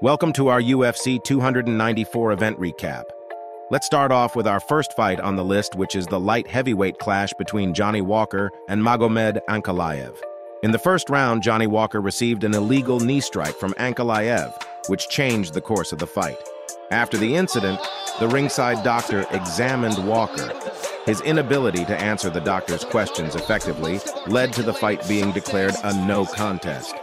Welcome to our UFC 294 event recap. Let's start off with our first fight on the list, which is the light heavyweight clash between Johnny Walker and Magomed Ankalaev. In the first round, Johnny Walker received an illegal knee strike from Ankalaev, which changed the course of the fight. After the incident, the ringside doctor examined Walker. His inability to answer the doctor's questions effectively led to the fight being declared a no contest.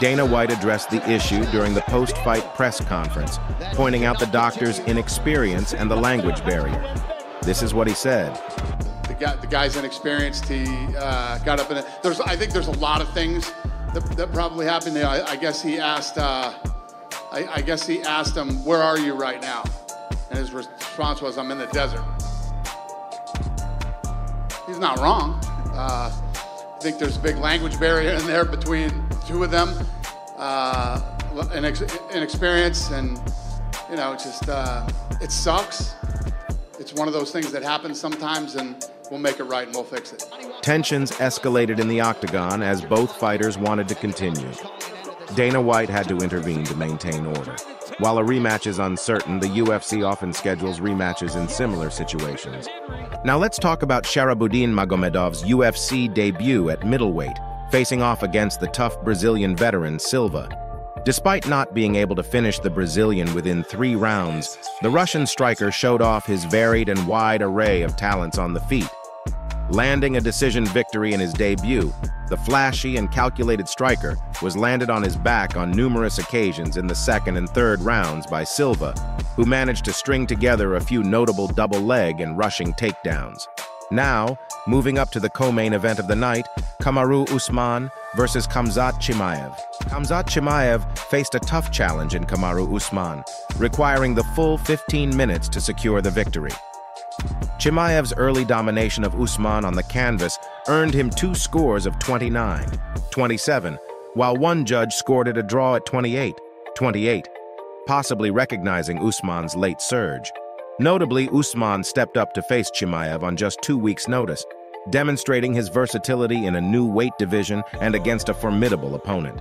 Dana White addressed the issue during the post-fight press conference, pointing out the doctor's inexperience and the language barrier. This is what he said. The, guy, the guy's inexperienced. He uh, got up in it. There's, I think there's a lot of things that, that probably happened there. I, I guess he asked, uh, I, I guess he asked him, where are you right now? And his response was, I'm in the desert. He's not wrong. Uh, I think there's a big language barrier in there between two of them, uh, inexperience, and you know, just uh, it sucks. It's one of those things that happens sometimes, and we'll make it right and we'll fix it. Tensions escalated in the octagon as both fighters wanted to continue. Dana White had to intervene to maintain order. While a rematch is uncertain, the UFC often schedules rematches in similar situations. Now let's talk about Sharabudin Magomedov's UFC debut at middleweight, facing off against the tough Brazilian veteran Silva. Despite not being able to finish the Brazilian within three rounds, the Russian striker showed off his varied and wide array of talents on the feet. Landing a decision victory in his debut, the flashy and calculated striker was landed on his back on numerous occasions in the second and third rounds by Silva, who managed to string together a few notable double leg and rushing takedowns. Now, moving up to the co-main event of the night, Kamaru Usman versus Khamzat Chimaev. Khamzat Chimaev faced a tough challenge in Kamaru Usman, requiring the full 15 minutes to secure the victory. Chimaev's early domination of Usman on the canvas earned him two scores of 29, 27, while one judge scored it a draw at 28, 28, possibly recognizing Usman's late surge. Notably, Usman stepped up to face Chimaev on just two weeks' notice, demonstrating his versatility in a new weight division and against a formidable opponent.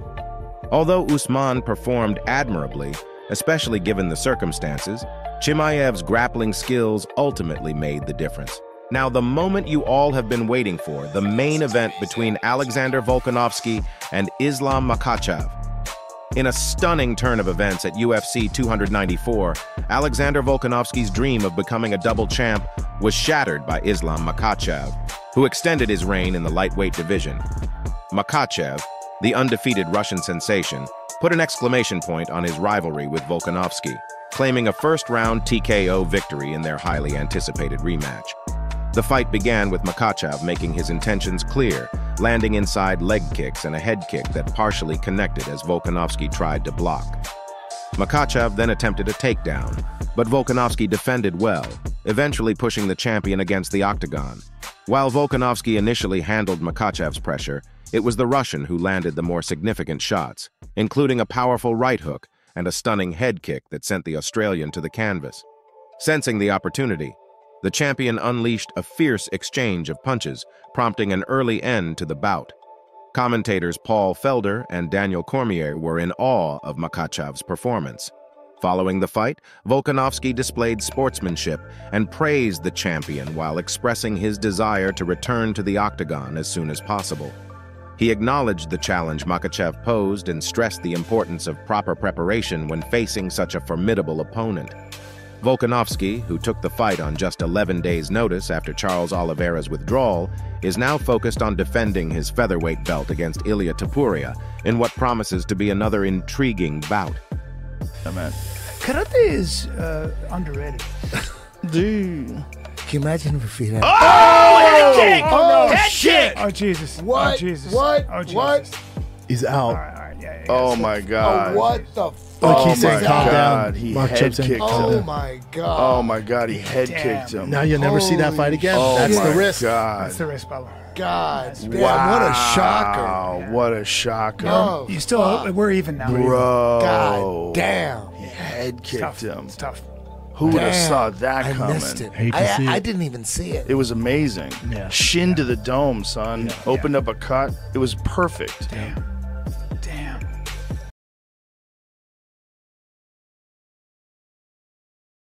Although Usman performed admirably, especially given the circumstances, Chimaev's grappling skills ultimately made the difference. Now, the moment you all have been waiting for, the main event between Alexander Volkanovski and Islam Makhachev. In a stunning turn of events at UFC 294, Alexander Volkanovski's dream of becoming a double champ was shattered by Islam Makhachev, who extended his reign in the lightweight division. Makhachev, the undefeated Russian sensation, put an exclamation point on his rivalry with Volkanovski claiming a first-round TKO victory in their highly anticipated rematch. The fight began with Makhachev making his intentions clear, landing inside leg kicks and a head kick that partially connected as Volkanovski tried to block. Makhachev then attempted a takedown, but Volkanovski defended well, eventually pushing the champion against the octagon. While Volkanovski initially handled Makhachev's pressure, it was the Russian who landed the more significant shots, including a powerful right hook and a stunning head kick that sent the Australian to the canvas. Sensing the opportunity, the champion unleashed a fierce exchange of punches, prompting an early end to the bout. Commentators Paul Felder and Daniel Cormier were in awe of Makhachev's performance. Following the fight, Volkanovski displayed sportsmanship and praised the champion while expressing his desire to return to the octagon as soon as possible. He acknowledged the challenge Makhachev posed and stressed the importance of proper preparation when facing such a formidable opponent. Volkanovski, who took the fight on just 11 days' notice after Charles Oliveira's withdrawal, is now focused on defending his featherweight belt against Ilya Topuria in what promises to be another intriguing bout. Amen. Karate is uh, underrated. Dude. Can you imagine if he had? Oh, head kick! Oh, head kick! Oh Jesus! What? Oh Jesus! What? Oh Jesus! What? He's out. All right, all right, yeah, yeah, Oh my God. Oh, what the fuck? Oh Like he said, my calm God. down. He Mark head Chip's in. kicked Oh him. my god. Oh my God. He head Damn. kicked him. Now you'll never see that fight again. Oh That's my the risk. God. That's the risk, Bubba. God damn! wow. What a shocker! Wow. What a shocker. Oh, You still, we're even now. Bro. God damn! He head kicked tough. him. It's tough. Who would have saw that I coming? missed it. Hate to I, see I didn't even see it. It was amazing. Yeah. Shin to the dome, son. Opened up a cut. It was perfect. Damn.